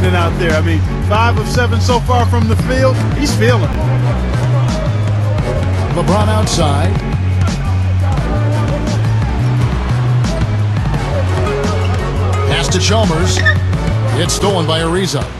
happening out there. I mean, five of seven so far from the field. He's feeling. LeBron outside. Pass to Chalmers. It's stolen by Ariza.